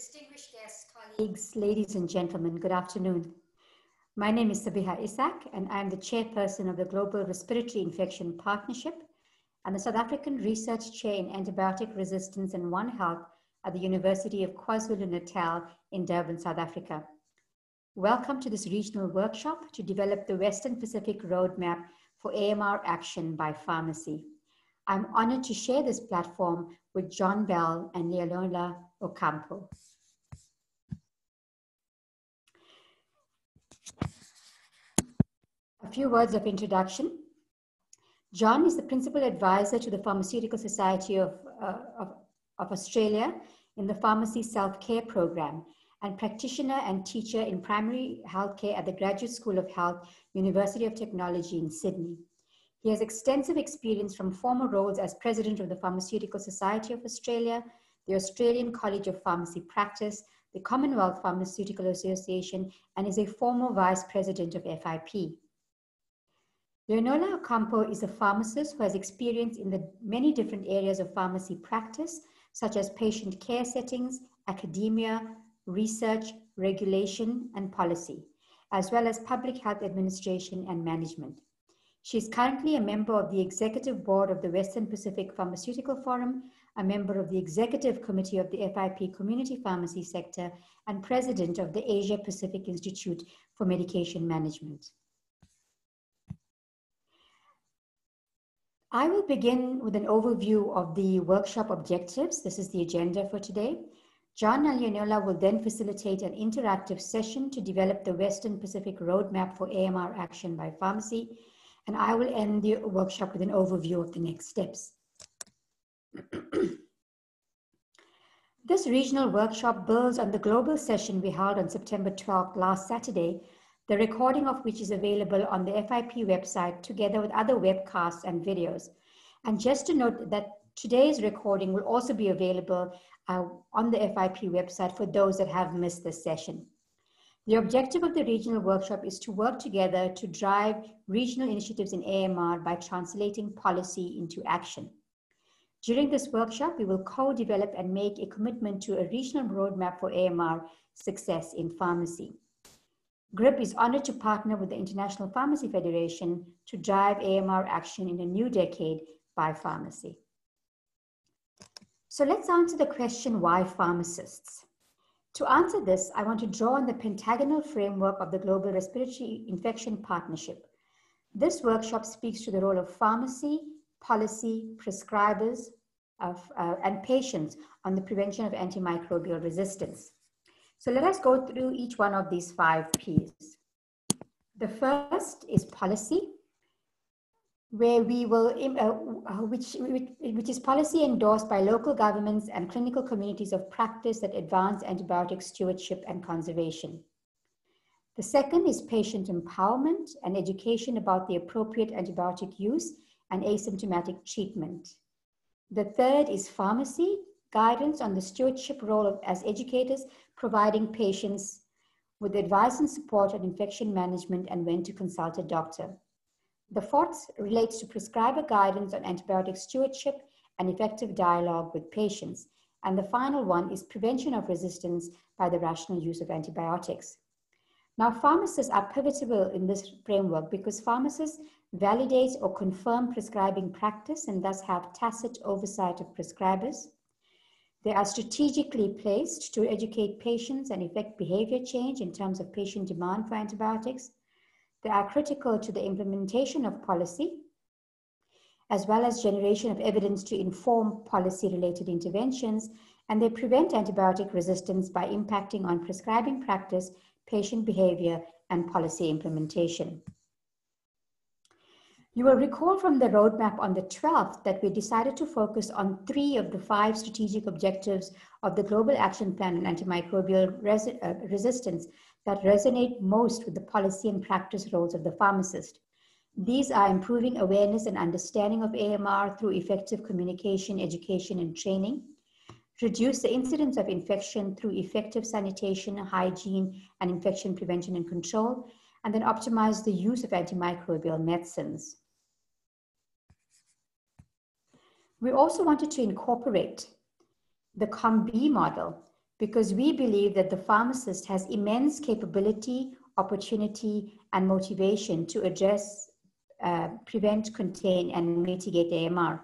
Distinguished guests, colleagues, ladies and gentlemen, good afternoon. My name is Sabiha Essack, and I'm the chairperson of the Global Respiratory Infection Partnership and the South African Research Chair in Antibiotic Resistance and One Health at the University of KwaZulu-Natal in Durban, South Africa. Welcome to this regional workshop to develop the Western Pacific Roadmap for AMR action by pharmacy. I'm honored to share this platform with John Bell and Leonila Ocampo. A few words of introduction. John is the principal advisor to the Pharmaceutical Society of, uh, of, of Australia in the Pharmacy Self Care Program and practitioner and teacher in primary healthcare at the Graduate School of Health, University of Technology in Sydney. He has extensive experience from former roles as president of the Pharmaceutical Society of Australia, the Australian College of Pharmacy Practice, the Commonwealth Pharmaceutical Association, and is a former vice president of FIP. Leonila Ocampo is a pharmacist who has experience in the many different areas of pharmacy practice, such as patient care settings, academia, research, regulation, and policy, as well as public health administration and management. She is currently a member of the executive board of the Western Pacific Pharmaceutical Forum, a member of the executive committee of the FIP community pharmacy sector, and president of the Asia Pacific Institute for Medication Management. I will begin with an overview of the workshop objectives. This is the agenda for today. John and Leonila will then facilitate an interactive session to develop the Western Pacific Roadmap for AMR action by pharmacy and I will end the workshop with an overview of the next steps. this regional workshop builds on the global session we held on September 12th last Saturday, the recording of which is available on the FIP website together with other webcasts and videos. And just to note that today's recording will also be available uh, on the FIP website for those that have missed this session. The objective of the regional workshop is to work together to drive regional initiatives in AMR by translating policy into action. During this workshop, we will co-develop and make a commitment to a regional roadmap for AMR success in pharmacy. GRIP is honored to partner with the International Pharmacy Federation to drive AMR action in a new decade by pharmacy. So let's answer the question, why pharmacists? To answer this, I want to draw on the pentagonal framework of the Global Respiratory Infection Partnership. This workshop speaks to the role of pharmacy, policy, prescribers, of, uh, and patients on the prevention of antimicrobial resistance. So let us go through each one of these five Ps. The first is policy where we will, uh, uh, which, which is policy endorsed by local governments and clinical communities of practice that advance antibiotic stewardship and conservation. The second is patient empowerment and education about the appropriate antibiotic use and asymptomatic treatment. The third is pharmacy, guidance on the stewardship role of, as educators, providing patients with advice and support on infection management and when to consult a doctor. The fourth relates to prescriber guidance on antibiotic stewardship and effective dialogue with patients. And the final one is prevention of resistance by the rational use of antibiotics. Now, pharmacists are pivotal in this framework because pharmacists validate or confirm prescribing practice and thus have tacit oversight of prescribers. They are strategically placed to educate patients and effect behavior change in terms of patient demand for antibiotics. They are critical to the implementation of policy, as well as generation of evidence to inform policy-related interventions, and they prevent antibiotic resistance by impacting on prescribing practice, patient behavior, and policy implementation. You will recall from the roadmap on the 12th that we decided to focus on three of the five strategic objectives of the Global Action Plan on Antimicrobial Res uh, Resistance that resonate most with the policy and practice roles of the pharmacist. These are improving awareness and understanding of AMR through effective communication, education, and training, reduce the incidence of infection through effective sanitation, hygiene, and infection prevention and control, and then optimize the use of antimicrobial medicines. We also wanted to incorporate the COM-B model because we believe that the pharmacist has immense capability, opportunity, and motivation to address, uh, prevent, contain, and mitigate AMR.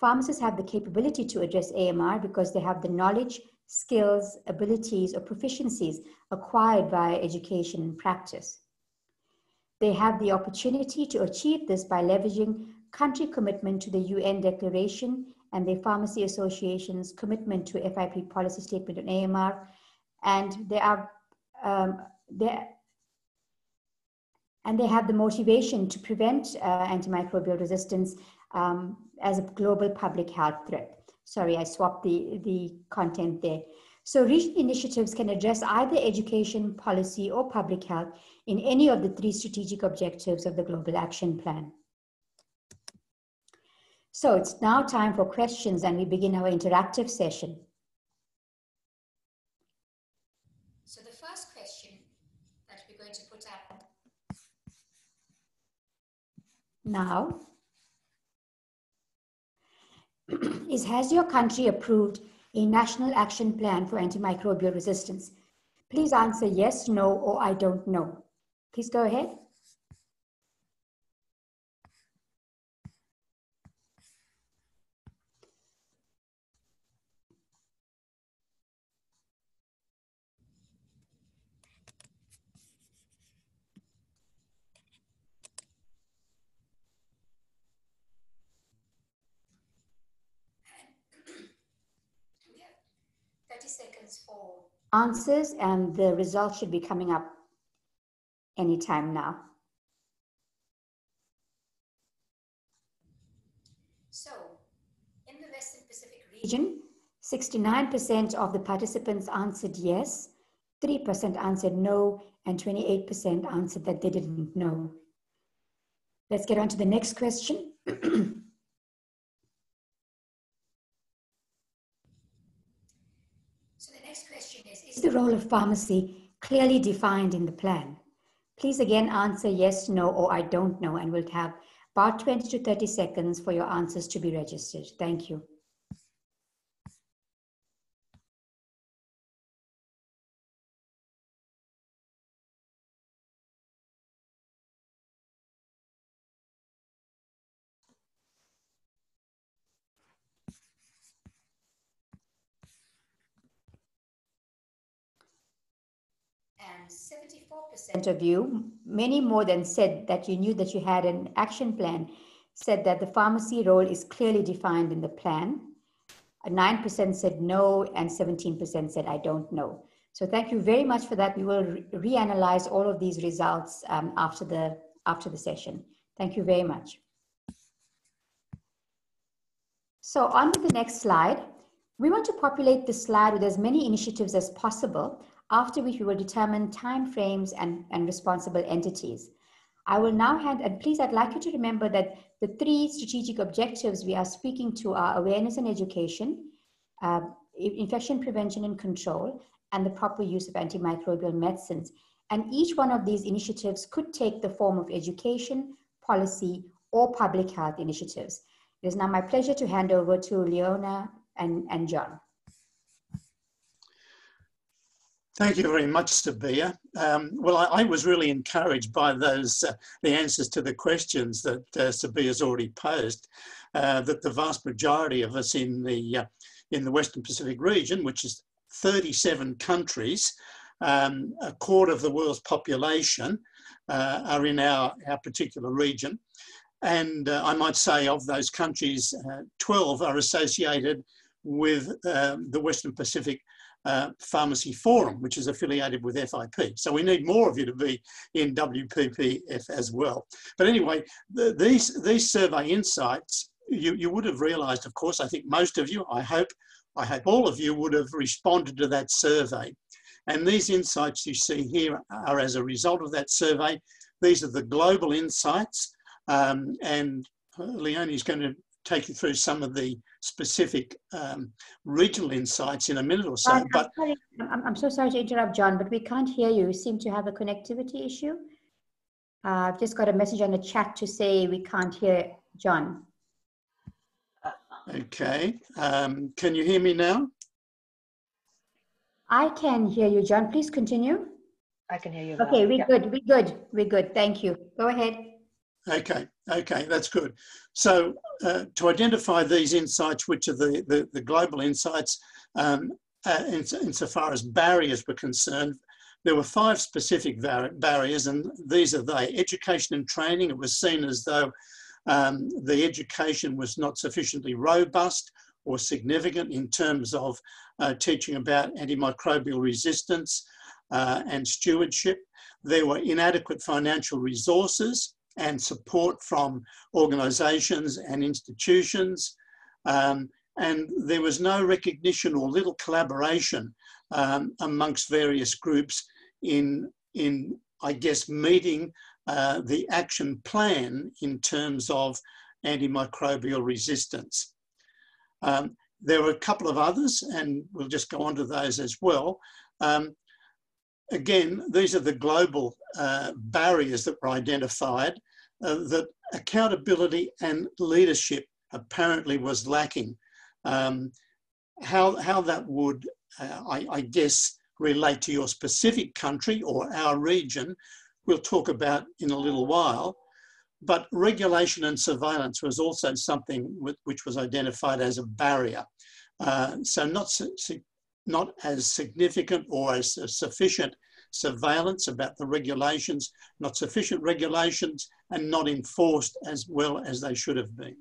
Pharmacists have the capability to address AMR because they have the knowledge, skills, abilities, or proficiencies acquired via education and practice. They have the opportunity to achieve this by leveraging country commitment to the UN Declaration and the Pharmacy Association's commitment to FIP policy statement on AMR. And they are um, they and they have the motivation to prevent uh, antimicrobial resistance um, as a global public health threat. Sorry, I swapped the, the content there. So regional initiatives can address either education, policy, or public health in any of the three strategic objectives of the Global Action Plan. So it's now time for questions and we begin our interactive session. So the first question that we're going to put up now is Has your country approved a national action plan for antimicrobial resistance? Please answer yes, no, or I don't know. Please go ahead. Answers and the results should be coming up anytime now. So, in the Western Pacific region, 69% of the participants answered yes, 3% answered no, and 28% answered that they didn't know. Let's get on to the next question. the role of pharmacy clearly defined in the plan? Please again answer yes, no, or I don't know, and we'll have about 20 to 30 seconds for your answers to be registered. Thank you. and 74% of you, many more than said that you knew that you had an action plan, said that the pharmacy role is clearly defined in the plan. 9% said no, and 17% said I don't know. So thank you very much for that. We will re reanalyze all of these results um, after, the, after the session. Thank you very much. So on to the next slide. We want to populate the slide with as many initiatives as possible after which we will determine timeframes and, and responsible entities. I will now hand, and please, I'd like you to remember that the three strategic objectives we are speaking to are awareness and education, uh, infection prevention and control, and the proper use of antimicrobial medicines. And each one of these initiatives could take the form of education, policy, or public health initiatives. It is now my pleasure to hand over to Leona and, and John. Thank you very much, Sabiha. Um, well, I, I, was really encouraged by those uh, the answers to the questions that uh, Sabiha's already posed. Uh, that the vast majority of us in the uh, in the Western Pacific region, which is 37 countries, um, a quarter of the world's population, uh, are in our our particular region, and uh, I might say of those countries, 12 are associated with um, the Western Pacific uh, Pharmacy Forum, which is affiliated with FIP. So we need more of you to be in WPPF as well. But anyway, the, these, these survey insights, you, you would have realised, of course, I think most of you, I hope, I hope all of you would have responded to that survey. And these insights you see here are as a result of that survey. These are the global insights. Um, and Leonie is going to take you through some of the specific um, regional insights in a minute or so. I'm, but sorry, I'm, I'm, so sorry to interrupt, John, but we can't hear you. You seem to have a connectivity issue. Uh, I've just got a message on the chat to say we can't hear John. Okay. Um, can you hear me now? I can hear you, John. Please continue. I can hear you. Okay, we're yeah. good. We're good. We're good. Thank you. Go ahead. Okay, okay, that's good. So uh, to identify these insights, which are the, the, the global insights, um, uh, in, so insofar as barriers were concerned, there were five specific barriers, and these are they. Education and training, it was seen as though um, the education was not sufficiently robust or significant in terms of uh, teaching about antimicrobial resistance uh, and stewardship. There were inadequate financial resources and support from organisations and institutions. Um, and there was no recognition or little collaboration um, amongst various groups in, in I guess, meeting uh, the action plan in terms of antimicrobial resistance. Um, there were a couple of others, and we'll just go on to those as well. Um, again, these are the global uh, barriers that were identified, uh, that accountability and leadership apparently was lacking. Um, how, how that would, uh, I, I, guess, relate to your specific country or our region, we'll talk about in a little while. But regulation and surveillance was also something which was identified as a barrier. Uh, so not, not as significant or as sufficient surveillance about the regulations, not sufficient regulations, and not enforced as well as they should have been.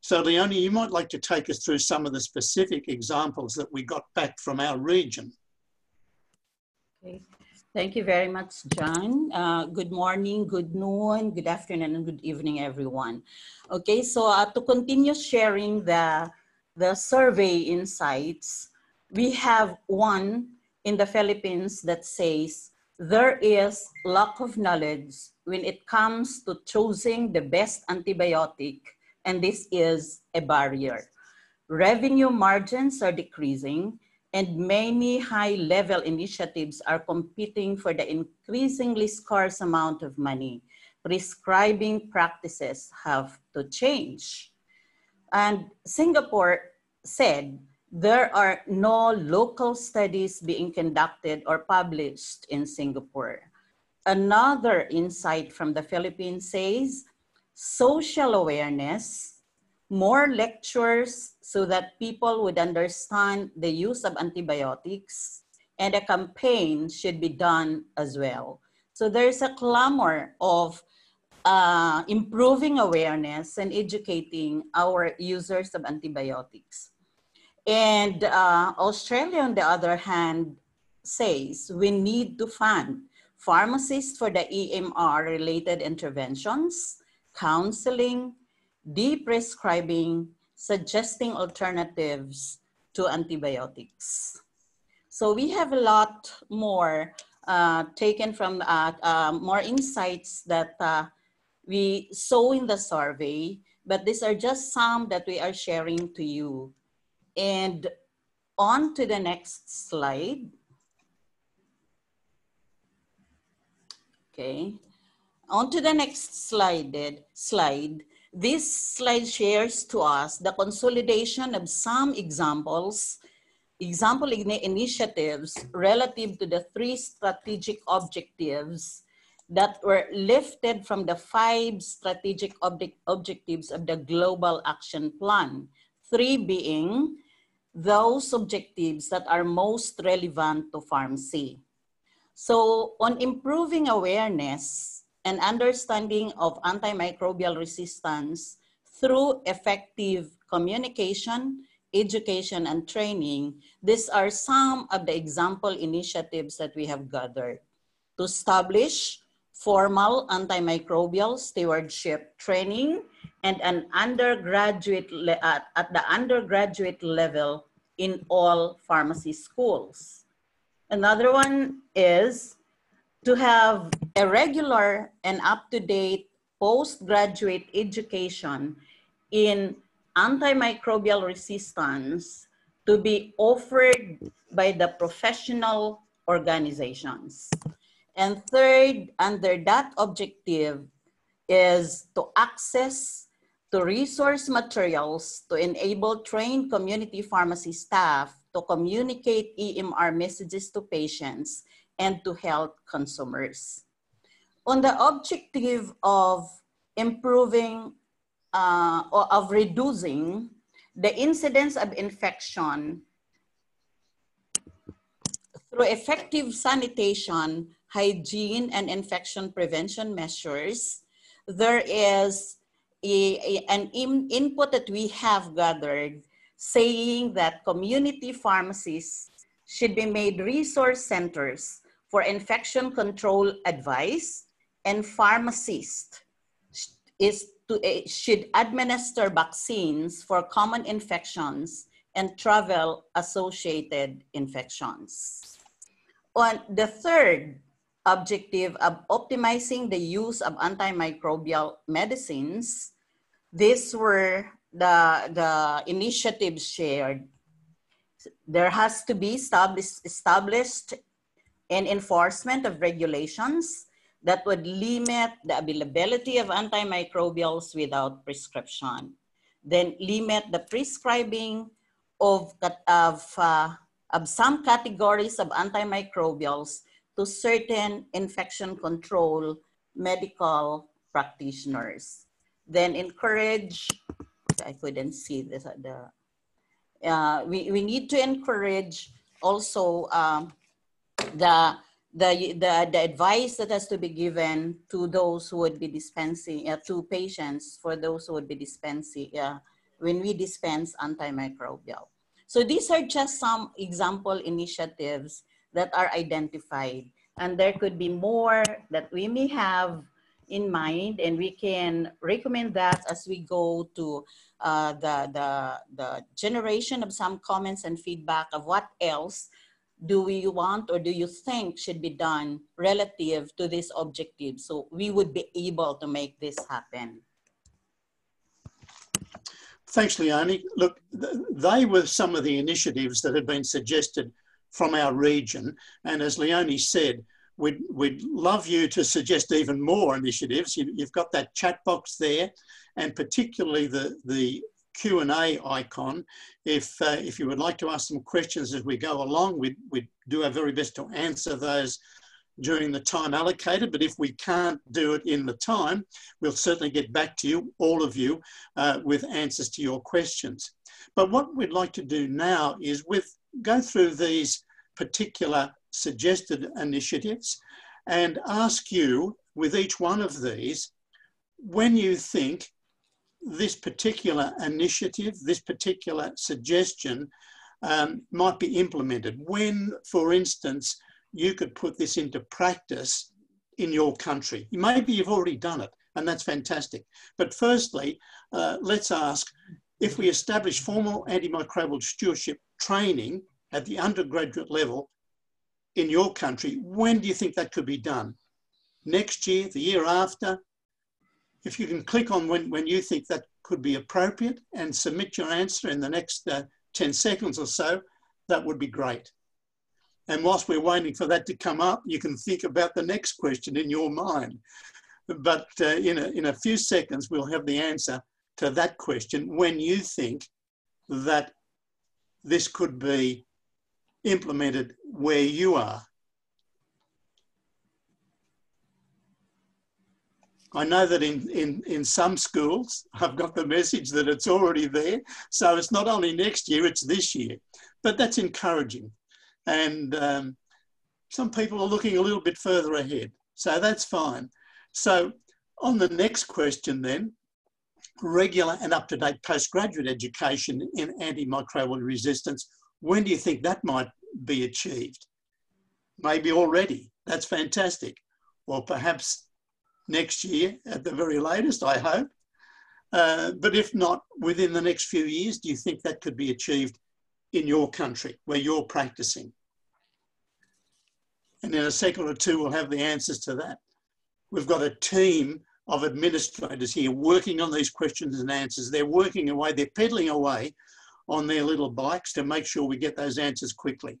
So Leonie, you might like to take us through some of the specific examples that we got back from our region. Okay. Thank you very much, John. Uh, good morning, good noon, good afternoon, and good evening, everyone. Okay, so uh, to continue sharing the, the survey insights, we have one in the Philippines that says there is lack of knowledge when it comes to choosing the best antibiotic, and this is a barrier. Revenue margins are decreasing, and many high-level initiatives are competing for the increasingly scarce amount of money. Prescribing practices have to change. And Singapore said there are no local studies being conducted or published in Singapore. Another insight from the Philippines says social awareness, more lectures so that people would understand the use of antibiotics, and a campaign should be done as well. So there's a clamor of uh, improving awareness and educating our users of antibiotics. And uh, Australia, on the other hand, says we need to fund pharmacists for the AMR related interventions, counseling, deprescribing, suggesting alternatives to antibiotics. So we have a lot more uh, taken from uh, uh, more insights that uh, we saw in the survey, but these are just some that we are sharing to you and on to the next slide. Okay. On to the next slide. slide. This slide shares to us the consolidation of some examples, example initiatives relative to the three strategic objectives that were lifted from the five strategic object objectives of the Global Action Plan. Three being those objectives that are most relevant to pharmacy. So on improving awareness and understanding of antimicrobial resistance through effective communication, education, and training, these are some of the example initiatives that we have gathered. To establish formal antimicrobial stewardship training and an undergraduate at, uh, at the undergraduate level in all pharmacy schools. Another one is to have a regular and up-to-date postgraduate education in antimicrobial resistance to be offered by the professional organizations. And third, under that objective is to access to resource materials to enable trained community pharmacy staff to communicate AMR messages to patients and to health consumers. On the objective of improving uh, or of reducing the incidence of infection through effective sanitation, hygiene, and infection prevention measures, there is a, a, an in, input that we have gathered saying that community pharmacies should be made resource centers for infection control advice and pharmacists is to, uh, should administer vaccines for common infections and travel associated infections. On the third objective of optimizing the use of antimicrobial medicines, these were the, the initiatives shared. There has to be established, established an enforcement of regulations that would limit the availability of antimicrobials without prescription. Then limit the prescribing of, of, uh, of some categories of antimicrobials to certain infection control medical practitioners. Then encourage, I couldn't see this, uh, the, uh, we, we need to encourage also um, the the, the, the advice that has to be given to those who would be dispensing, uh, to patients for those who would be dispensing, uh, when we dispense antimicrobial. So these are just some example initiatives that are identified. And there could be more that we may have in mind and we can recommend that as we go to uh, the, the, the generation of some comments and feedback of what else do we want or do you think should be done relative to this objective so we would be able to make this happen? Thanks, Leonie. Look, they were some of the initiatives that had been suggested from our region. And as Leonie said, we'd, we'd love you to suggest even more initiatives. You, have got that chat box there, and particularly the, the Q&A icon. If, uh, if you would like to ask some questions as we go along, we'd, we'd do our very best to answer those during the time allocated, but if we can't do it in the time, we'll certainly get back to you, all of you, uh, with answers to your questions. But what we'd like to do now is with go through these particular suggested initiatives and ask you with each one of these, when you think this particular initiative, this particular suggestion um, might be implemented. When, for instance, you could put this into practice in your country. Maybe you've already done it, and that's fantastic. But firstly, uh, let's ask if we establish formal antimicrobial stewardship training at the undergraduate level in your country, when do you think that could be done? Next year, the year after, if you can click on when, when you think that could be appropriate and submit your answer in the next uh, 10 seconds or so, that would be great. And whilst we're waiting for that to come up, you can think about the next question in your mind. But uh, in, a, in a few seconds, we'll have the answer to that question when you think that this could be implemented where you are. I know that in, in, in some schools, I've got the message that it's already there. So it's not only next year, it's this year. But that's encouraging. And um, some people are looking a little bit further ahead. So that's fine. So on the next question then, regular and up-to-date postgraduate education in antimicrobial resistance, when do you think that might be achieved? Maybe already. That's fantastic. Or perhaps next year at the very latest, I hope. Uh, but if not, within the next few years, do you think that could be achieved in your country where you're practicing? And in a second or two, we'll have the answers to that. We've got a team of administrators here working on these questions and answers. They're working away, they're pedaling away on their little bikes to make sure we get those answers quickly.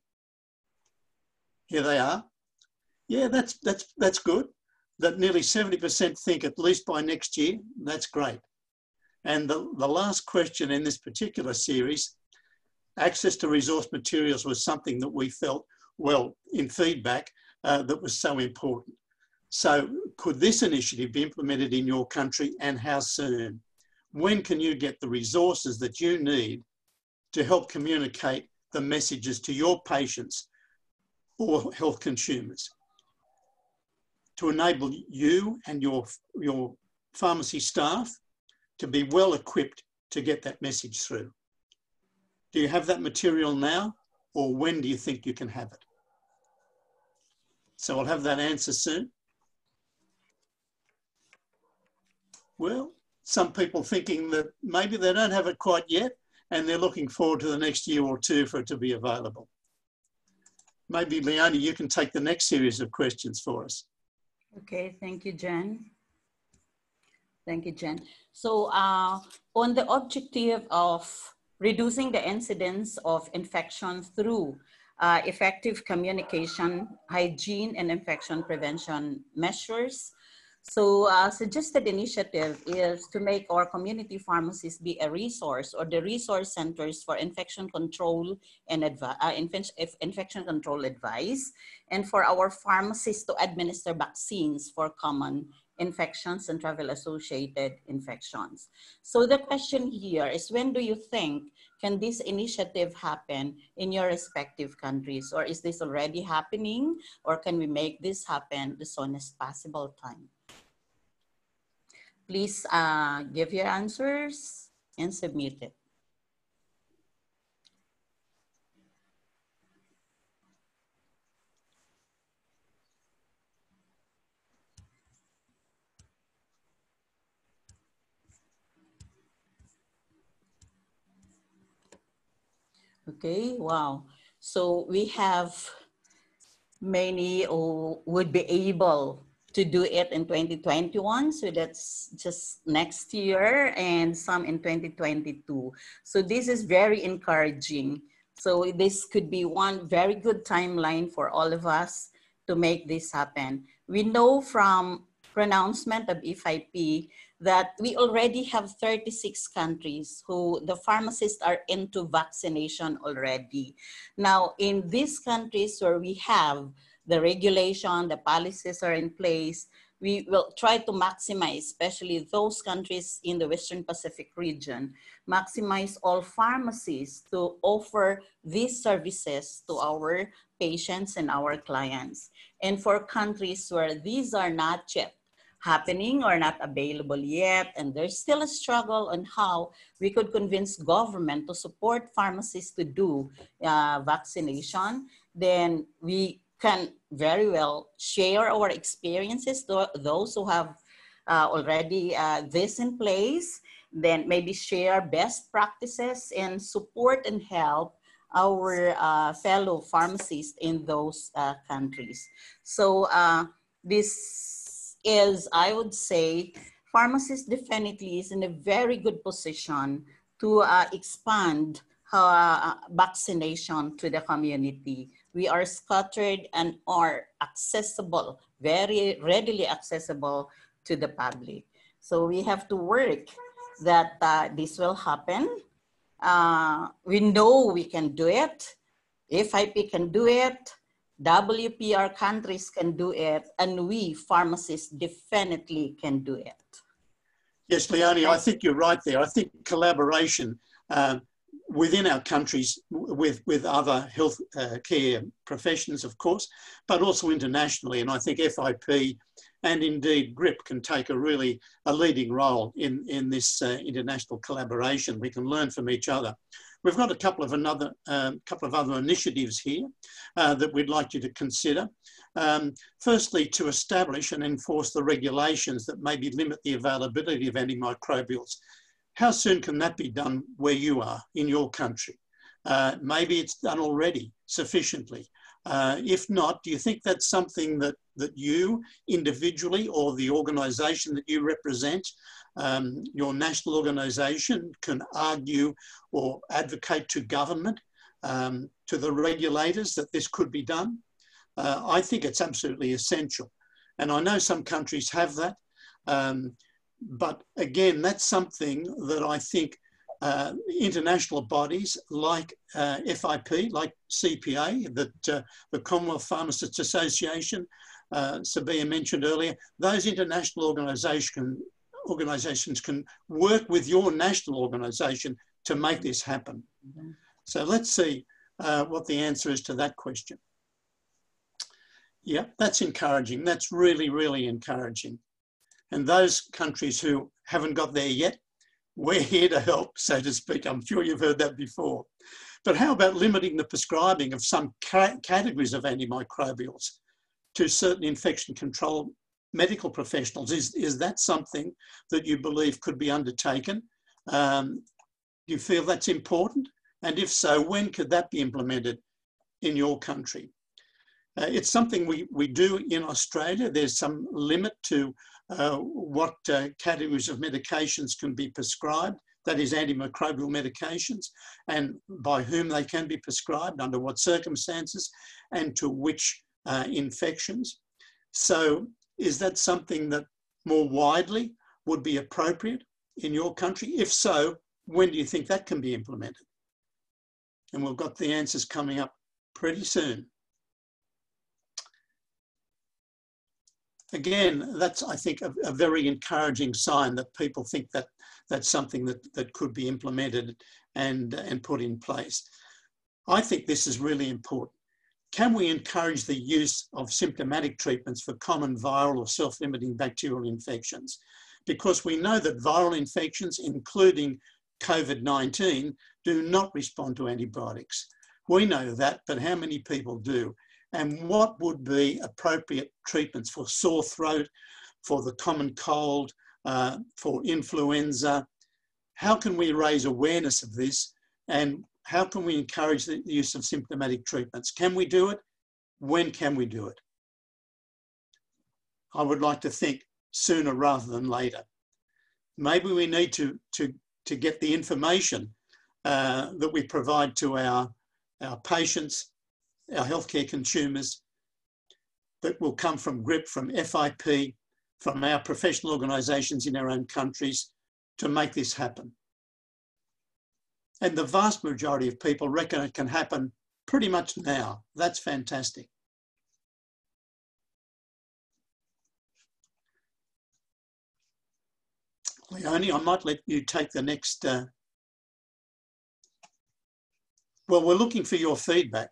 Here they are. Yeah, that's, that's, that's good that nearly 70% think at least by next year, that's great. And the, the last question in this particular series, access to resource materials was something that we felt, well, in feedback, uh, that was so important. So could this initiative be implemented in your country and how soon? When can you get the resources that you need to help communicate the messages to your patients or health consumers? To enable you and your, your pharmacy staff to be well equipped to get that message through. Do you have that material now or when do you think you can have it? So I'll have that answer soon. Well, some people thinking that maybe they don't have it quite yet and they're looking forward to the next year or two for it to be available. Maybe Leonie, you can take the next series of questions for us. Okay, thank you, Jen. Thank you, Jen. So uh, on the objective of reducing the incidence of infection through uh, effective communication, hygiene, and infection prevention measures. So uh, suggested initiative is to make our community pharmacies be a resource or the resource centers for infection control and uh, infection control advice, and for our pharmacists to administer vaccines for common infections and travel associated infections. So the question here is when do you think can this initiative happen in your respective countries or is this already happening or can we make this happen the soonest possible time? Please uh, give your answers and submit it. Okay, wow. So we have many who would be able to do it in 2021. So that's just next year and some in 2022. So this is very encouraging. So this could be one very good timeline for all of us to make this happen. We know from pronouncement of FIP that we already have 36 countries who the pharmacists are into vaccination already. Now, in these countries where we have the regulation, the policies are in place, we will try to maximize, especially those countries in the Western Pacific region, maximize all pharmacies to offer these services to our patients and our clients. And for countries where these are not yet happening or not available yet. And there's still a struggle on how we could convince government to support pharmacists to do uh, vaccination. Then we can very well share our experiences those who have uh, already uh, this in place, then maybe share best practices and support and help our uh, fellow pharmacists in those uh, countries. So uh, this is, I would say, pharmacists definitely is in a very good position to uh, expand vaccination to the community. We are scattered and are accessible, very readily accessible to the public. So we have to work that uh, this will happen. Uh, we know we can do it. FIP can do it. WPR countries can do it, and we pharmacists definitely can do it. Yes, Leonie, I think you're right there. I think collaboration uh, within our countries with, with other health uh, care professions, of course, but also internationally. And I think FIP and indeed GRIP can take a really a leading role in, in this uh, international collaboration. We can learn from each other. We've got a couple of another um, couple of other initiatives here uh, that we'd like you to consider. Um, firstly, to establish and enforce the regulations that maybe limit the availability of antimicrobials. How soon can that be done where you are in your country? Uh, maybe it's done already sufficiently. Uh, if not, do you think that's something that, that you individually or the organisation that you represent um, your national organisation can argue or advocate to government, um, to the regulators that this could be done. Uh, I think it's absolutely essential. And I know some countries have that. Um, but again, that's something that I think uh, international bodies like uh, FIP, like CPA, that uh, the Commonwealth Pharmacists Association, uh, Sabiha mentioned earlier, those international organisation, organisations can work with your national organisation to make this happen. Mm -hmm. So let's see uh, what the answer is to that question. Yeah, that's encouraging. That's really, really encouraging. And those countries who haven't got there yet, we're here to help, so to speak. I'm sure you've heard that before. But how about limiting the prescribing of some categories of antimicrobials to certain infection control medical professionals? Is, is that something that you believe could be undertaken? Um, do you feel that's important? And if so, when could that be implemented in your country? Uh, it's something we, we do in Australia. There's some limit to uh, what uh, categories of medications can be prescribed, that is antimicrobial medications, and by whom they can be prescribed, under what circumstances, and to which uh, infections. So is that something that more widely would be appropriate in your country? If so, when do you think that can be implemented? And we've got the answers coming up pretty soon. Again, that's, I think, a, a, very encouraging sign that people think that that's something that, that could be implemented and, and put in place. I think this is really important. Can we encourage the use of symptomatic treatments for common viral or self-limiting bacterial infections? Because we know that viral infections, including COVID-19, do not respond to antibiotics. We know that, but how many people do? And what would be appropriate treatments for sore throat, for the common cold, uh, for influenza? How can we raise awareness of this? And how can we encourage the use of symptomatic treatments? Can we do it? When can we do it? I would like to think sooner rather than later. Maybe we need to, to, to get the information uh, that we provide to our, our patients, our healthcare consumers, that will come from GRIP, from FIP, from our professional organisations in our own countries to make this happen. And the vast majority of people reckon it can happen pretty much now. That's fantastic. Leonie, I might let you take the next uh, well, we're looking for your feedback.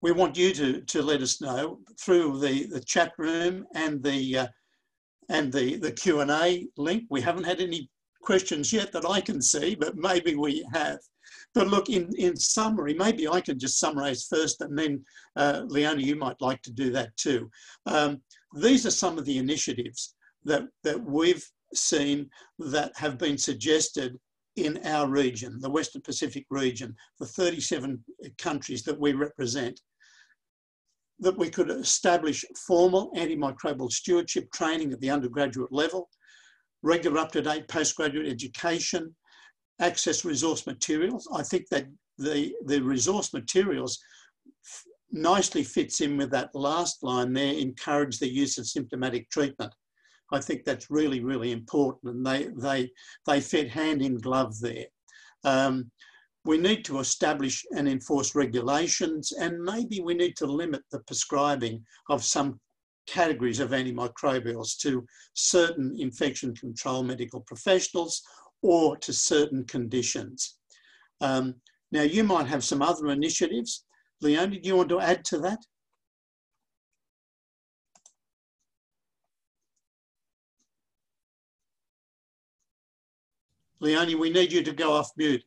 We want you to, to let us know through the, the chat room and the uh, and the, the Q&A link. We haven't had any questions yet that I can see, but maybe we have. But look, in, in summary, maybe I can just summarize first and then uh, Leonie, you might like to do that too. Um, these are some of the initiatives that, that we've seen that have been suggested in our region, the Western Pacific region, the 37 countries that we represent, that we could establish formal antimicrobial stewardship training at the undergraduate level, regular up-to-date postgraduate education, access resource materials. I think that the, the resource materials nicely fits in with that last line there, encourage the use of symptomatic treatment. I think that's really, really important and they, they, they fit hand in glove there. Um, we need to establish and enforce regulations and maybe we need to limit the prescribing of some categories of antimicrobials to certain infection control medical professionals or to certain conditions. Um, now you might have some other initiatives. Leonie, do you want to add to that? Leonie, we need you to go off mute.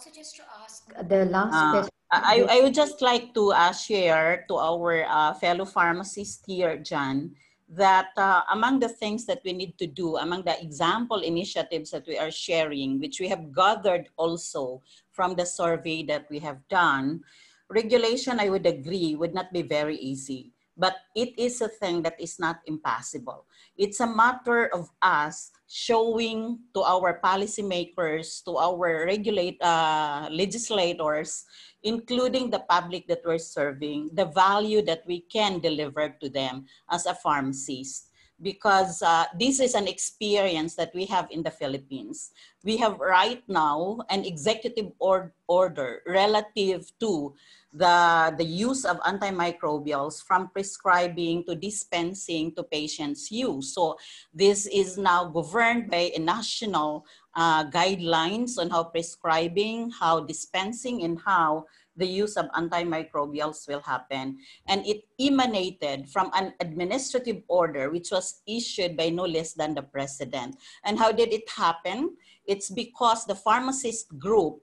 John, also just to ask the last uh, question. I, I would just like to uh, share to our uh, fellow pharmacists here, John, that uh, among the things that we need to do, among the example initiatives that we are sharing, which we have gathered also from the survey that we have done, regulation, I would agree, would not be very easy but it is a thing that is not impossible. It's a matter of us showing to our policymakers, to our regulate uh, legislators, including the public that we're serving, the value that we can deliver to them as a pharmacist. because uh, this is an experience that we have in the Philippines. We have right now an executive or order relative to the, the use of antimicrobials from prescribing to dispensing to patients' use. So this is now governed by a national uh, guidelines on how prescribing, how dispensing, and how the use of antimicrobials will happen. And it emanated from an administrative order which was issued by no less than the president. And how did it happen? It's because the pharmacist group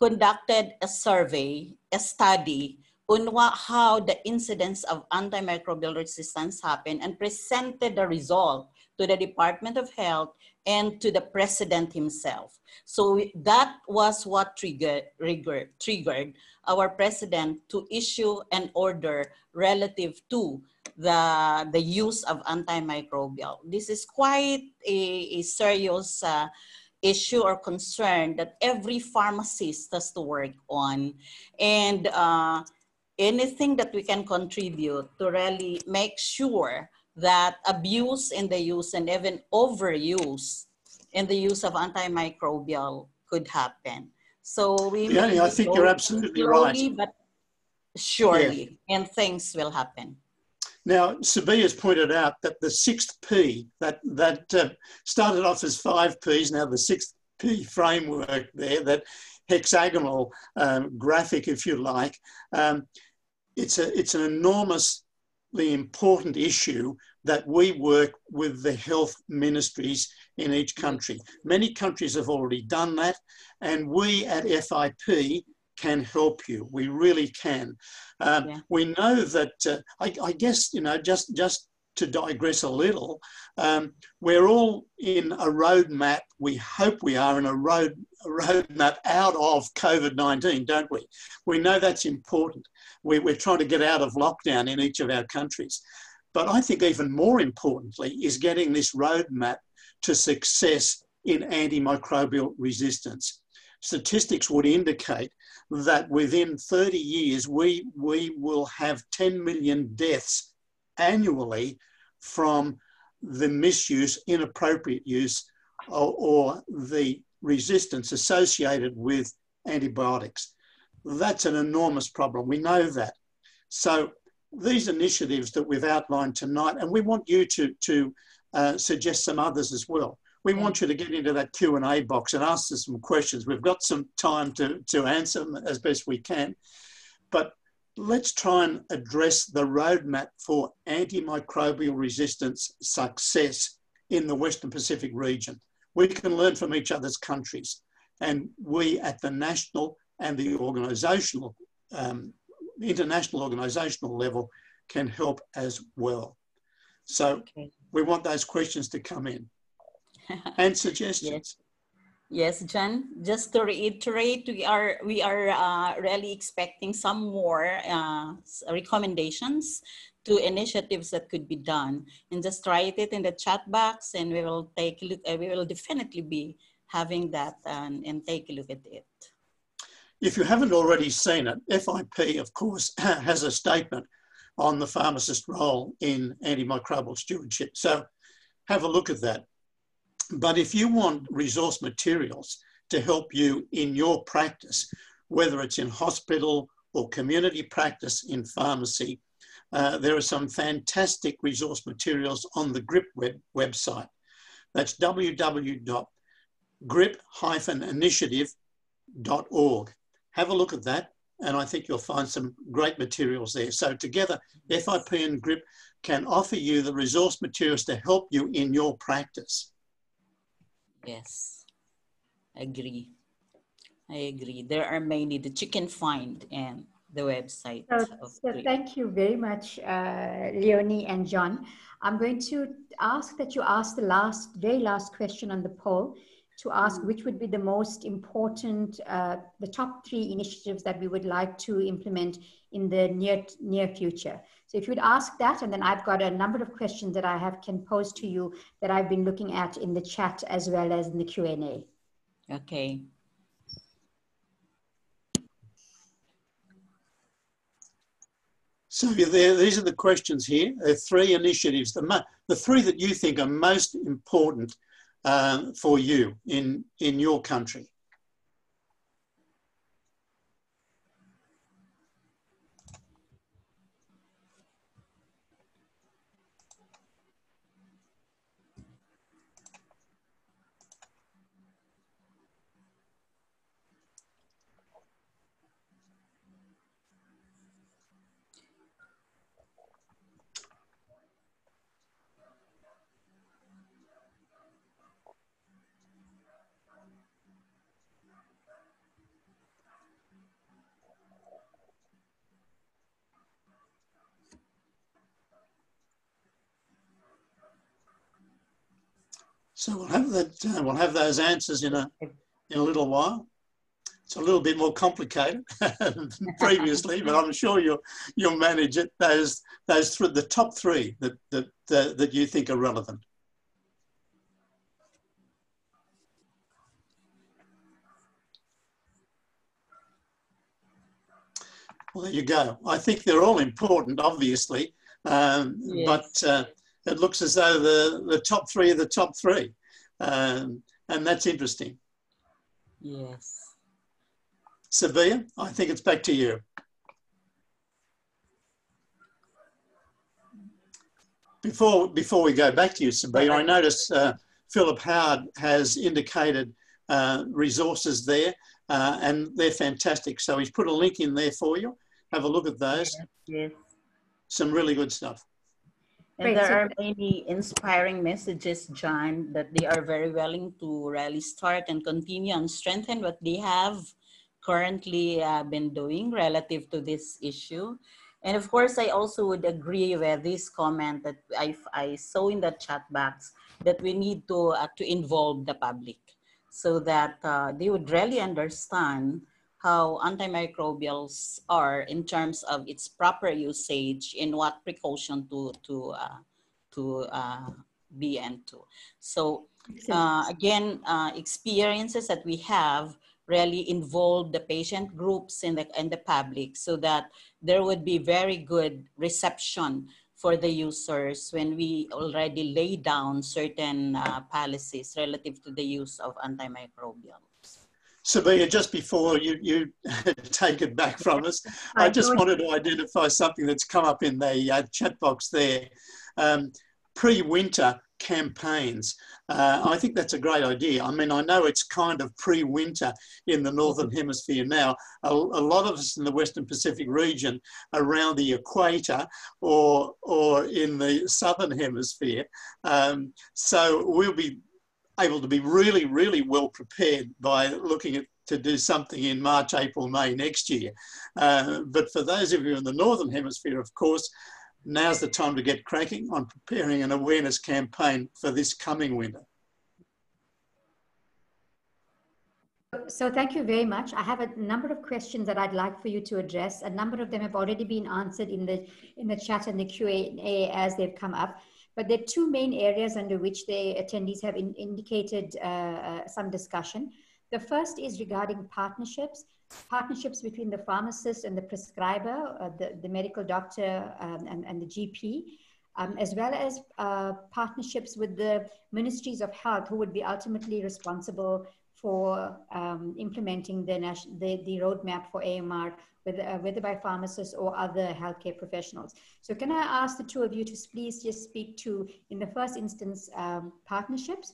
conducted a survey, a study on what, how the incidence of antimicrobial resistance happened and presented the result to the Department of Health and to the president himself. So that was what triggered, triggered, triggered our president to issue an order relative to the, the use of antimicrobial. This is quite a, a serious uh, issue or concern that every pharmacist has to work on. And uh, anything that we can contribute to really make sure that abuse in the use and even overuse in the use of antimicrobial could happen. So we yeah, I think you're absolutely slowly, right. But surely, yeah. and things will happen. Now, Sabi has pointed out that the sixth P, that, that uh, started off as five Ps, now the sixth P framework there, that hexagonal um, graphic, if you like, um, it's, a, it's an enormously important issue that we work with the health ministries in each country. Many countries have already done that, and we at FIP can help you. We really can. Um, yeah. We know that, uh, I, I, guess, you know, just, just to digress a little, um, we're all in a roadmap. We hope we are in a road a roadmap out of COVID 19, don't we? We know that's important. We, we're trying to get out of lockdown in each of our countries. But I think even more importantly is getting this roadmap to success in antimicrobial resistance. Statistics would indicate that within 30 years, we, we will have 10 million deaths annually from the misuse, inappropriate use, or, or the resistance associated with antibiotics. That's an enormous problem. We know that. So these initiatives that we've outlined tonight, and we want you to, to uh, suggest some others as well. We want you to get into that Q&A box and ask us some questions. We've got some time to, to answer them as best we can. But let's try and address the roadmap for antimicrobial resistance success in the Western Pacific region. We can learn from each other's countries. And we at the national and the organisational um, international organizational level can help as well. So okay. we want those questions to come in and suggestions. yes. Yes, John. Just to reiterate, we are we are uh, really expecting some more uh, recommendations to initiatives that could be done, and just write it in the chat box, and we will take a look. Uh, we will definitely be having that and, and take a look at it. If you haven't already seen it, FIP, of course, has a statement on the pharmacist role in antimicrobial stewardship. So have a look at that. But if you want resource materials to help you in your practice, whether it's in hospital or community practice in pharmacy, uh, there are some fantastic resource materials on the GRIP web website. That's www.grip-initiative.org have a look at that and I think you'll find some great materials there. So together, FIP and GRIP can offer you the resource materials to help you in your practice. Yes, I agree. I agree. There are many that you can find in the website. So, so thank you very much, uh, Leonie and John. I'm going to ask that you ask the last, very last question on the poll to ask which would be the most important, uh, the top three initiatives that we would like to implement in the near near future. So if you would ask that, and then I've got a number of questions that I have can pose to you that I've been looking at in the chat as well as in the Q&A. Okay. So there, these are the questions here. There are three initiatives, the, the three that you think are most important uh, for you in, in your country. So we'll have that. Uh, we'll have those answers in a in a little while. It's a little bit more complicated than previously, but I'm sure you'll you'll manage it. Those those th the top three that that uh, that you think are relevant. Well, there you go. I think they're all important, obviously, um, yes. but uh, it looks as though the, the top three are the top three. Um, and that's interesting. Yes. Sabiha, I think it's back to you. Before, before we go back to you, Sabiha, I notice uh, Philip Howard has indicated uh, resources there uh, and they're fantastic. So he's put a link in there for you. Have a look at those. Yes. Some really good stuff. And there are many inspiring messages, John, that they are very willing to really start and continue and strengthen what they have currently uh, been doing relative to this issue. And of course, I also would agree with this comment that I, I saw in the chat box that we need to, uh, to involve the public so that uh, they would really understand how antimicrobials are in terms of its proper usage and what precaution to to uh, to uh, be into. So uh, again, uh, experiences that we have really involve the patient groups and the and the public so that there would be very good reception for the users when we already lay down certain uh, policies relative to the use of antimicrobials. Sabiha, just before you, you take it back from us, I just wanted to identify something that's come up in the uh, chat box there. Um, Pre-winter campaigns. Uh, I think that's a great idea. I mean, I know it's kind of pre-winter in the Northern Hemisphere now. A, a, lot of us in the Western Pacific region around the equator or, or in the Southern Hemisphere. Um, so we'll be able to be really, really well prepared by looking at to do something in March, April, May next year. Uh, but for those of you in the Northern Hemisphere, of course, now's the time to get cracking on preparing an awareness campaign for this coming winter. So thank you very much. I have a number of questions that I'd like for you to address. A number of them have already been answered in the in the chat and the Q&A as they've come up. But there are two main areas under which the attendees have in, indicated uh, uh, some discussion. The first is regarding partnerships, partnerships between the pharmacist and the prescriber, uh, the, the medical doctor um, and, and the GP, um, as well as uh, partnerships with the ministries of health who would be ultimately responsible for um, implementing the, the, the roadmap for AMR whether, uh, whether by pharmacists or other healthcare professionals. So can I ask the two of you to please just speak to, in the first instance, um, partnerships,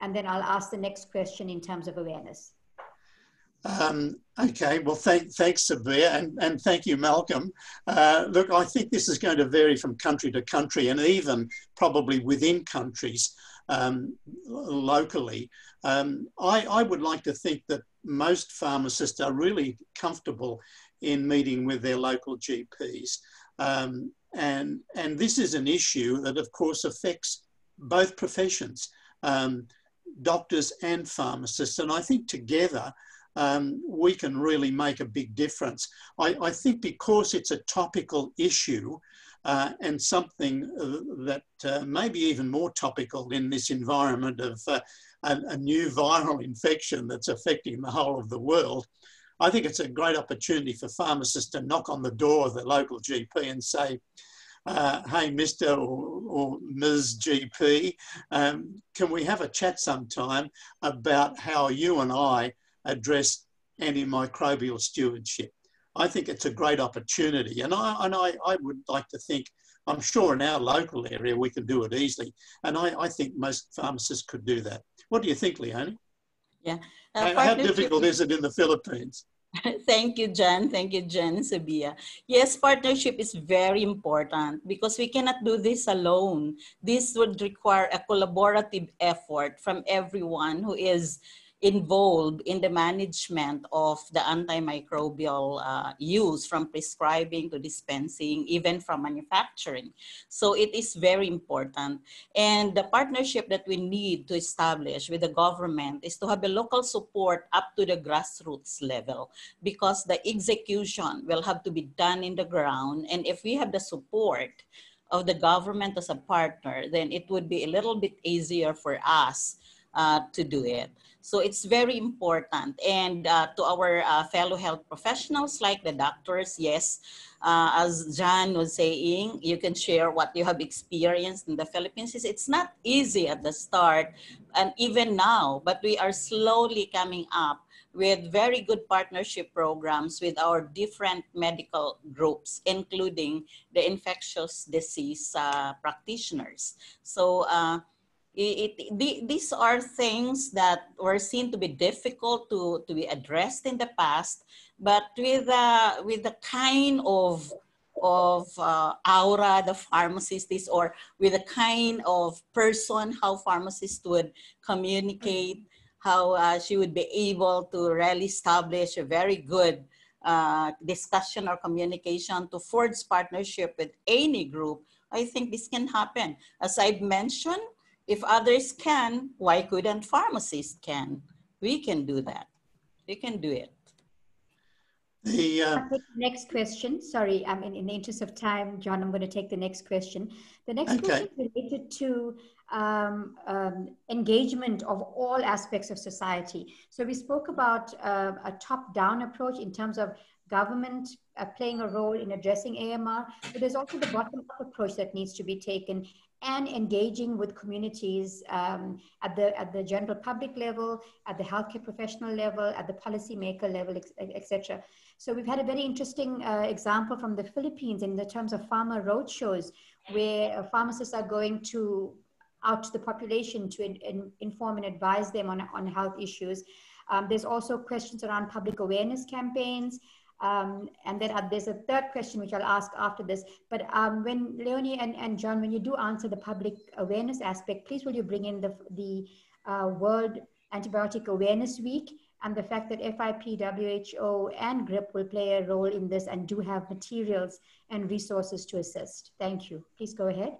and then I'll ask the next question in terms of awareness. Um, okay, well, thank, thanks, Sabiha, and, and thank you, Malcolm. Uh, look, I think this is going to vary from country to country and even probably within countries um, locally. Um, I, I would like to think that most pharmacists are really comfortable in meeting with their local GPs. Um, and, and this is an issue that, of course, affects both professions, um, doctors and pharmacists. And I think together um, we can really make a big difference. I, I think because it's a topical issue uh, and something uh, that uh, may be even more topical in this environment of uh, a, a new viral infection that's affecting the whole of the world, I think it's a great opportunity for pharmacists to knock on the door of the local GP and say, uh, hey, Mr. Or, or Ms. GP, um, can we have a chat sometime about how you and I address antimicrobial stewardship? I think it's a great opportunity. And I, and I, I would like to think, I'm sure in our local area we can do it easily. And I, I think most pharmacists could do that. What do you think, Leonie? Yeah. Uh, how, difficult is it in the Philippines? Thank you, Jan. Thank you, Jan Sabiha. Yes, partnership is very important because we cannot do this alone. This would require a collaborative effort from everyone who is involved in the management of the antimicrobial uh, use from prescribing to dispensing, even from manufacturing. So it is very important. And the partnership that we need to establish with the government is to have a local support up to the grassroots level because the execution will have to be done in the ground. And if we have the support, of the government as a partner, then it would be a little bit easier for us uh, to do it. So it's very important. And uh, to our uh, fellow health professionals like the doctors, yes, uh, as John was saying, you can share what you have experienced in the Philippines. It's not easy at the start and even now, but we are slowly coming up with very good partnership programs with our different medical groups, including the infectious disease uh, practitioners. So uh, it, it, the, these are things that were seen to be difficult to, to be addressed in the past, but with, uh, with the kind of, of uh, aura the pharmacist is, or with the kind of person how pharmacist would communicate, how uh, she would be able to really establish a very good uh, discussion or communication to forge partnership with any group, I think this can happen. As I've mentioned, if others can, why couldn't pharmacists can? We can do that. We can do it. The uh... next question. Sorry, I'm in, in the interest of time, John. I'm going to take the next question. The next okay. question is related to um, um, engagement of all aspects of society. So we spoke about uh, a top-down approach in terms of government uh, playing a role in addressing AMR, but there's also the bottom-up approach that needs to be taken and engaging with communities um, at, the, at the general public level, at the healthcare professional level, at the policymaker level, etc. So we've had a very interesting uh, example from the Philippines in the terms of Pharma roadshows, where uh, pharmacists are going to out to the population to in, in, inform and advise them on, on health issues. Um, there's also questions around public awareness campaigns. Um, and then uh, there's a third question which I'll ask after this. But um, when Leonie and, and John, when you do answer the public awareness aspect, please will you bring in the, the uh, World Antibiotic Awareness Week and the fact that FIP, WHO, and GRIP will play a role in this and do have materials and resources to assist. Thank you. Please go ahead.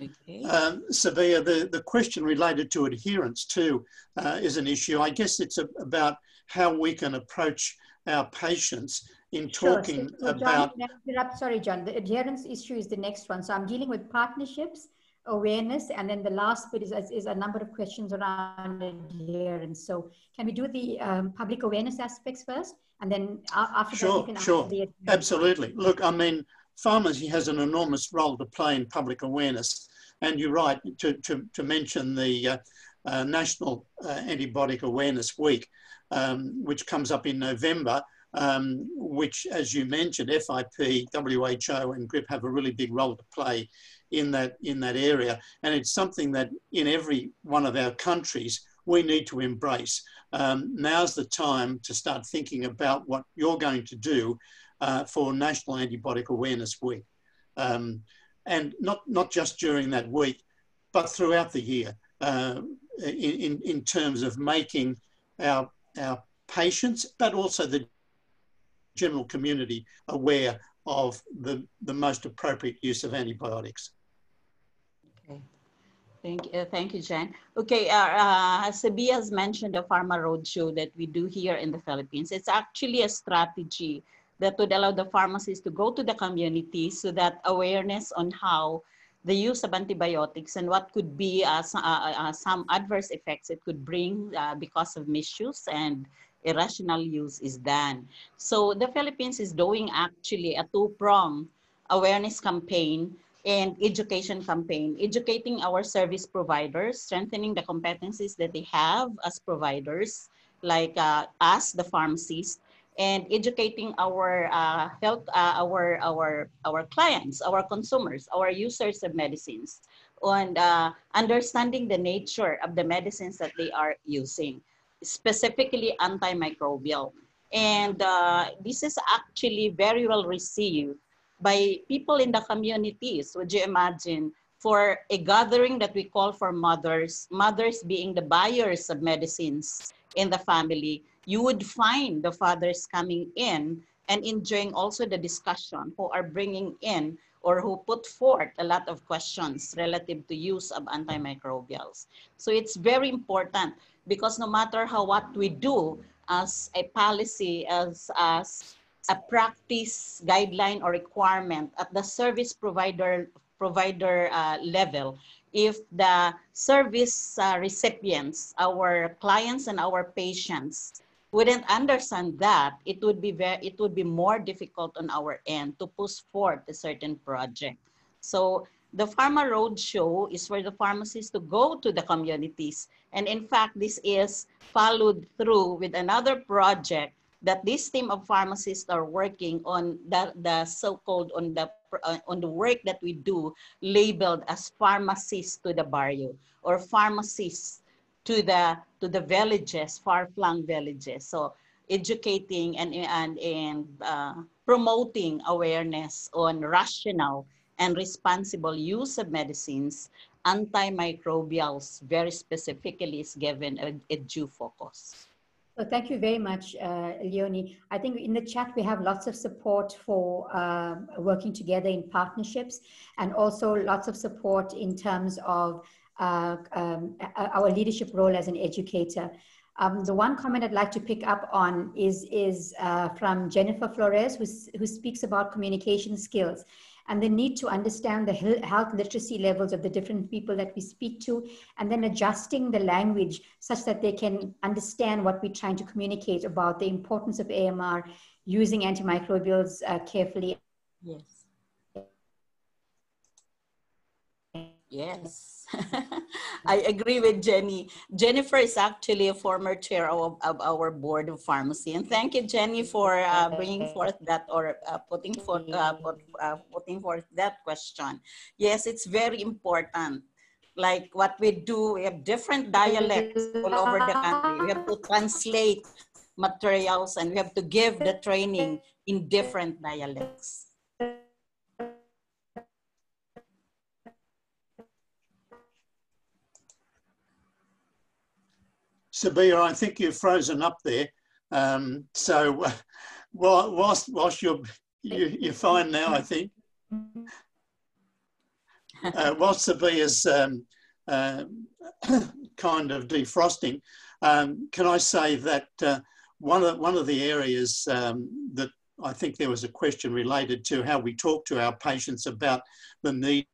Okay. Um, Sabiha, the, the question related to adherence too uh, is an issue. I guess it's a, about how we can approach our patients in talking sure. so, so about. John, sorry, John. The adherence issue is the next one. So I'm dealing with partnerships, awareness, and then the last bit is, is a number of questions around adherence. So can we do the um, public awareness aspects first, and then after sure, that you can sure, sure, absolutely. Look, I mean, pharmacy has an enormous role to play in public awareness, and you're right to to, to mention the. Uh, uh, National uh, Antibiotic Awareness Week um, which comes up in November, um, which, as you mentioned, FIP, WHO, and GRIP have a really big role to play in that in that area, and it's something that in every one of our countries we need to embrace. Um, now's the time to start thinking about what you're going to do uh, for National Antibiotic Awareness Week, um, and not not just during that week, but throughout the year. Uh, in, in terms of making our our patients, but also the general community aware of the, the most appropriate use of antibiotics. Okay. Thank you, uh, thank you, Jan. Okay, uh, uh, Sabiha has mentioned the Pharma Roadshow that we do here in the Philippines. It's actually a strategy that would allow the pharmacists to go to the community so that awareness on how the use of antibiotics and what could be uh, uh, uh, some adverse effects it could bring uh, because of misuse and irrational use is done. So the Philippines is doing actually a two-prong awareness campaign and education campaign, educating our service providers, strengthening the competencies that they have as providers, like uh, us, the pharmacists, and educating our uh, health, uh, our our our clients, our consumers, our users of medicines, on uh, understanding the nature of the medicines that they are using, specifically antimicrobial. And uh, this is actually very well received by people in the communities. Would you imagine? For a gathering that we call for mothers, mothers being the buyers of medicines in the family, you would find the fathers coming in and enjoying also the discussion who are bringing in or who put forth a lot of questions relative to use of antimicrobials. So it's very important because no matter how what we do as a policy, as, as a practice guideline or requirement at the service provider provider uh, level, if the service uh, recipients, our clients and our patients wouldn't understand that, it would be very, it would be more difficult on our end to push forward a certain project. So the Pharma Roadshow is for the pharmacists to go to the communities. And in fact, this is followed through with another project that this team of pharmacists are working on the, the so-called on the on the work that we do labeled as pharmacists to the barrio or pharmacists to the to the villages, far-flung villages. So educating and and and uh, promoting awareness on rational and responsible use of medicines, antimicrobials very specifically is given a, a due focus. So thank you very much, uh, Leonie. I think in the chat we have lots of support for uh, working together in partnerships and also lots of support in terms of uh, um, our leadership role as an educator. Um, the one comment I'd like to pick up on is, is uh, from Jennifer Flores, who speaks about communication skills and the need to understand the health literacy levels of the different people that we speak to, and then adjusting the language such that they can understand what we're trying to communicate about the importance of AMR, using antimicrobials uh, carefully. Yes. Yes. I agree with Jenny. Jennifer is actually a former chair of, of our board of pharmacy. And thank you, Jenny, for uh, bringing forth that or uh, putting, forth, uh, put, uh, putting forth that question. Yes, it's very important. Like what we do, we have different dialects all over the country. We have to translate materials and we have to give the training in different dialects. Sabiha, I think you've frozen up there. Um, so whilst, whilst you're, you, you're fine now, I think. Uh, whilst Sabiha's um, uh, kind of defrosting, um, can I say that uh, one, of, one of the areas um, that I think there was a question related to how we talk to our patients about the need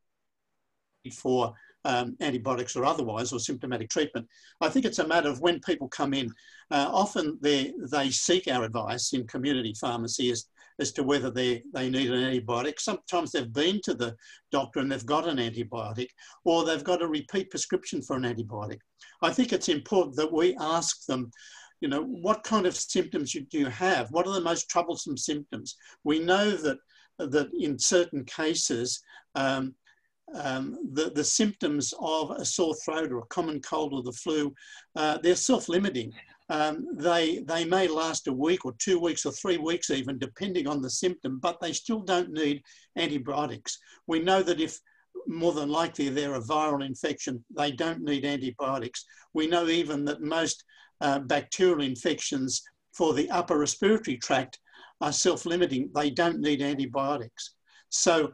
for um, antibiotics or otherwise, or symptomatic treatment. I think it's a matter of when people come in, uh, often they, they seek our advice in community pharmacy as, as to whether they, they need an antibiotic. Sometimes they've been to the doctor and they've got an antibiotic, or they've got a repeat prescription for an antibiotic. I think it's important that we ask them you know, what kind of symptoms do you have? What are the most troublesome symptoms? We know that that in certain cases, um, um, the, the symptoms of a sore throat or a common cold or the flu, uh, they're self-limiting. Um, they, they may last a week or two weeks or three weeks even, depending on the symptom, but they still don't need antibiotics. We know that if more than likely they're a viral infection, they don't need antibiotics. We know even that most uh, bacterial infections for the upper respiratory tract are self-limiting. They don't need antibiotics. So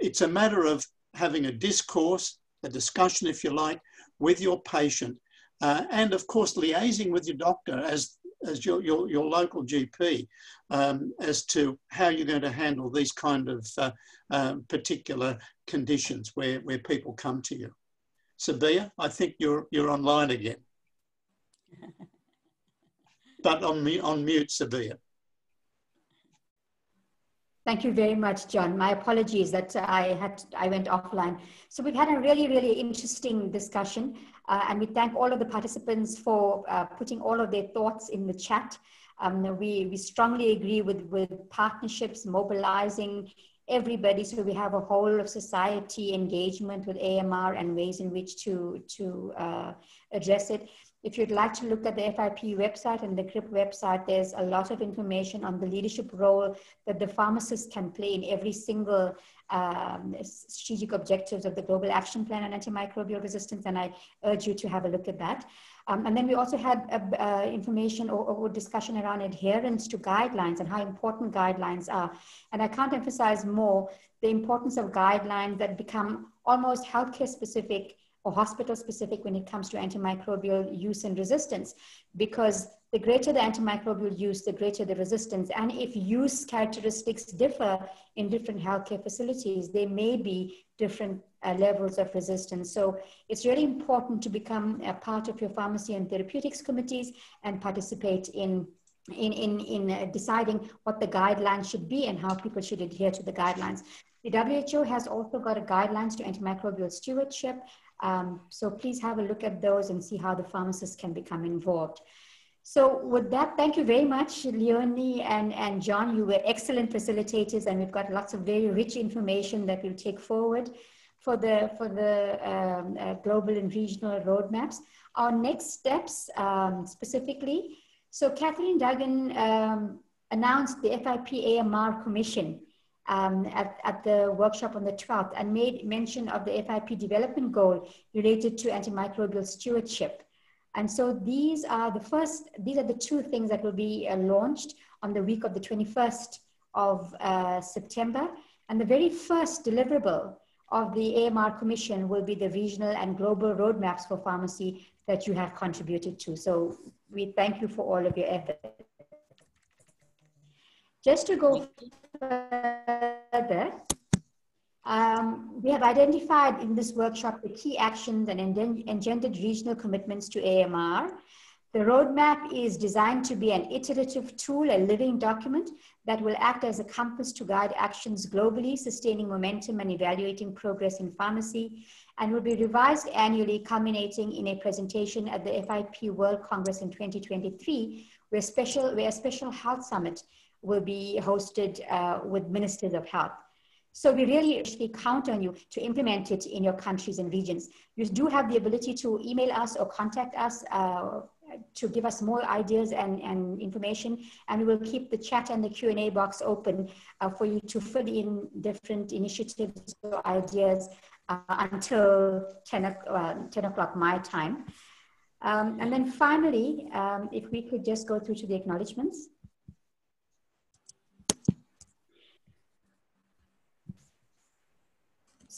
it's a matter of having a discourse, a discussion, if you like, with your patient, uh, and of course liaising with your doctor as as your your, your local GP um, as to how you're going to handle these kind of uh, um, particular conditions where where people come to you. Sabiha, I think you're you're online again. but on, on mute, Sabiha. Thank you very much, John. My apologies that I had I went offline. So we've had a really, really interesting discussion, uh, and we thank all of the participants for uh, putting all of their thoughts in the chat. Um, we, we strongly agree with, with partnerships, mobilizing everybody so we have a whole of society engagement with AMR and ways in which to, to uh, address it. If you'd like to look at the FIP website and the GRIP website, there's a lot of information on the leadership role that the pharmacist can play in every single um, strategic objectives of the Global Action Plan on Antimicrobial Resistance, and I urge you to have a look at that. Um, and then we also had uh, uh, information or, or, discussion around adherence to guidelines and how important guidelines are. And I can't emphasize more the importance of guidelines that become almost healthcare specific or hospital specific when it comes to antimicrobial use and resistance, because the greater the antimicrobial use, the greater the resistance. And if use characteristics differ in different healthcare facilities, there may be different uh, levels of resistance. So it's really important to become a part of your pharmacy and therapeutics committees and participate in in, in, in uh, deciding what the guidelines should be and how people should adhere to the guidelines. The WHO has also got a guidelines to antimicrobial stewardship. Um, so please have a look at those and see how the pharmacists can become involved. So with that, thank you very much, Leonie and, and John. You were excellent facilitators and we've got lots of very rich information that we'll take forward for the, for the um, uh, global and regional roadmaps. Our next steps um, specifically, so Kathleen Duggan um, announced the FIP AMR Commission um, at, at the workshop on the 12th and made mention of the FIP development goal related to antimicrobial stewardship. And so these are the first, these are the two things that will be uh, launched on the week of the 21st of uh, September. And the very first deliverable of the AMR Commission will be the regional and global roadmaps for pharmacy that you have contributed to. So we thank you for all of your effort. Just to go further, um, we have identified in this workshop the key actions and engendered regional commitments to AMR. The roadmap is designed to be an iterative tool, a living document that will act as a compass to guide actions globally, sustaining momentum and evaluating progress in pharmacy, and will be revised annually, culminating in a presentation at the FIP World Congress in 2023, where, special, where a special health summit will be hosted uh, with ministers of health. So we really actually count on you to implement it in your countries and regions. You do have the ability to email us or contact us uh, to give us more ideas and, and information. And we will keep the chat and the Q&A box open uh, for you to fill in different initiatives or ideas uh, until 10, uh, 10 o'clock my time. Um, and then finally, um, if we could just go through to the acknowledgements.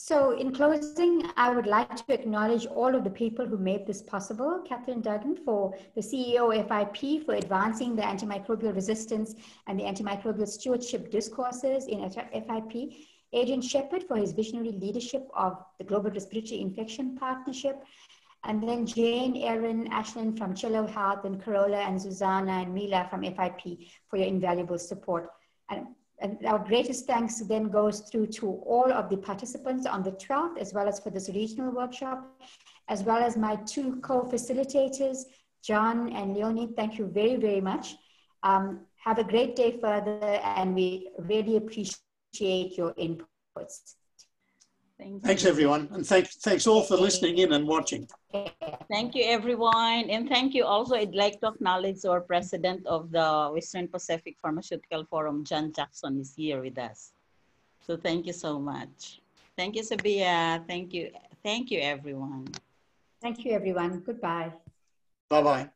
So in closing, I would like to acknowledge all of the people who made this possible. Catherine Duggan for the CEO FIP for advancing the antimicrobial resistance and the antimicrobial stewardship discourses in FIP. Adrian Shepherd for his visionary leadership of the Global Respiratory Infection Partnership. And then Jane, Erin, Ashlyn from Cello Health, and Carola, and Susanna, and Mila from FIP for your invaluable support. And and our greatest thanks then goes through to all of the participants on the 12th, as well as for this regional workshop, as well as my two co-facilitators, John and Leonie. Thank you very, very much. Um, have a great day further, and we really appreciate your inputs. Thank Thanks, everyone. And thank, thanks all for listening in and watching. Thank you, everyone. And thank you also. I'd like to acknowledge our president of the Western Pacific Pharmaceutical Forum, John Jackson, is here with us. So thank you so much. Thank you, Sabiha. Thank you. Thank you, everyone. Thank you, everyone. Goodbye. Bye-bye.